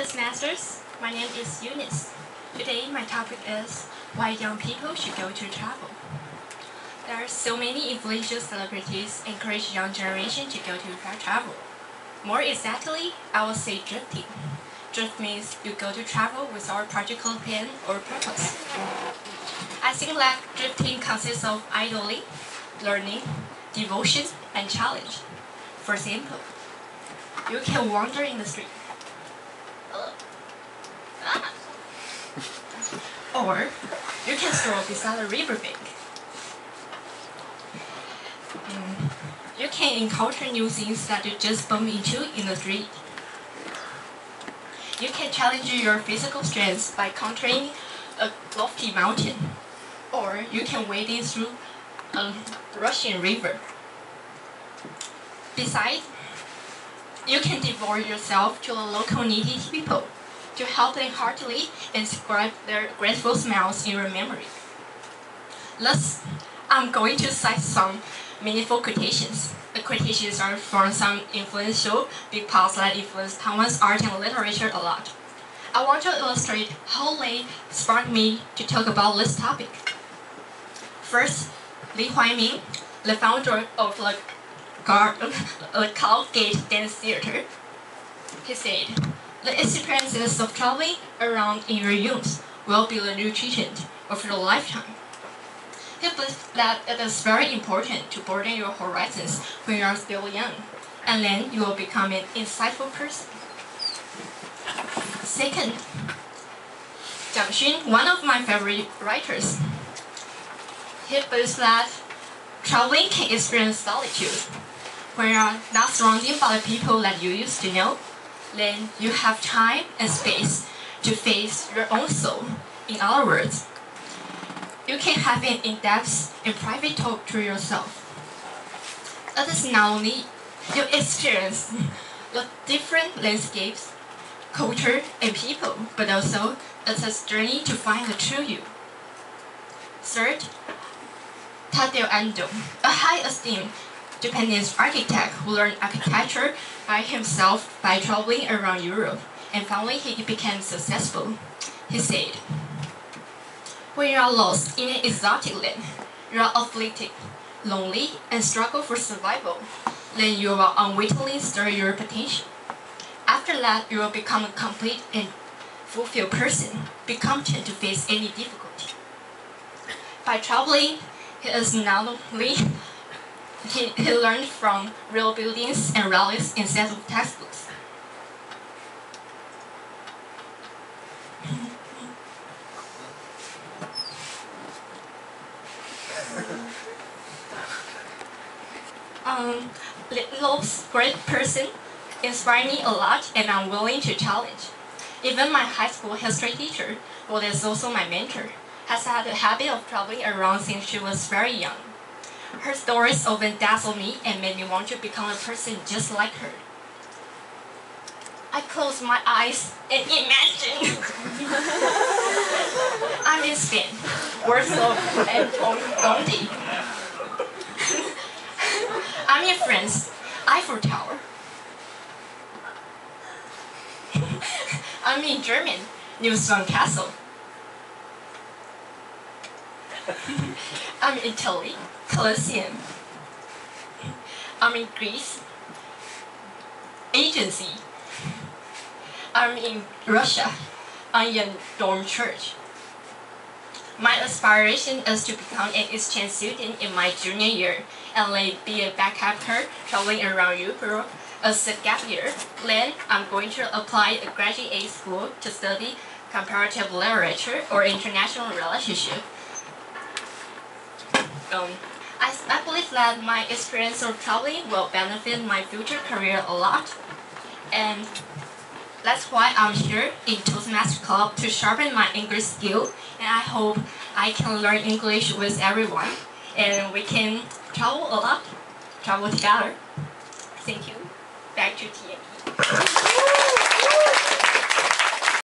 Toastmasters. My name is Eunice. Today my topic is why young people should go to travel. There are so many influential celebrities encourage young generation to go to travel. More exactly, I will say drifting. Drift means you go to travel without particular plan or purpose. I think that drifting consists of idling, learning, devotion, and challenge. For example, you can wander in the street. Or you can stroll beside a riverbank. You can encounter new things that you just bump into in the street. You can challenge your physical strength by conquering a lofty mountain, or you can wade in through a rushing river. Besides, you can devote yourself to the local needy people to help them heartily inscribe their grateful smiles in your memory. Thus, I'm going to cite some meaningful quotations. The quotations are from some influential big poets that influenced Taiwan's art and literature a lot. I want to illustrate how they sparked me to talk about this topic. First, Lin Hwai-min, the founder of the, Gar the Cloud Gate Dance Theater, he said, the experiences of traveling around in your youth will be the nutrition of your lifetime. He believes that it is very important to broaden your horizons when you are still young, and then you will become an insightful person. Second, Jiang Xun, one of my favorite writers, he believes that traveling can experience solitude. When you are not surrounded by the people that you used to know, then you have time and space to face your own soul. In other words, you can have an in-depth and private talk to yourself. It is not only you experience the different landscapes, culture, and people, but also it's a journey to find the true you. Third, Tadao Ando, a high esteemed Japanese architect who learned architecture by himself by traveling around Europe, and finally he became successful. He said, when you are lost in an exotic land, you are afflicted, lonely, and struggle for survival, then you will unwittingly stir your potential. After that, you will become a complete and fulfilled person, be competent to face any difficulty. By traveling, he is not only he, he learned from real buildings and rallies instead of textbooks. um, Love's great person inspired me a lot and I'm willing to challenge. Even my high school history teacher, who is also my mentor, has had a habit of traveling around since she was very young. Her stories often dazzled me and made me want to become a person just like her. I close my eyes and imagine I'm in Spain, Warsaw and Dundee. I'm in France, Eiffel Tower. I'm in German, Neuschwanstein Castle. I'm in Italy, Colosseum. I'm in Greece, Agency. I'm in Russia, Iron Dome Church. My aspiration is to become an exchange student in my junior year and then be a backpacker traveling around Europe as a gap year. Then I'm going to apply a graduate school to study comparative literature or international relationship. Um, I, I believe that my experience of traveling will benefit my future career a lot. And that's why I'm here in Toastmaster Club to sharpen my English skill and I hope I can learn English with everyone and we can travel a lot, travel together. Thank you. Back to TME.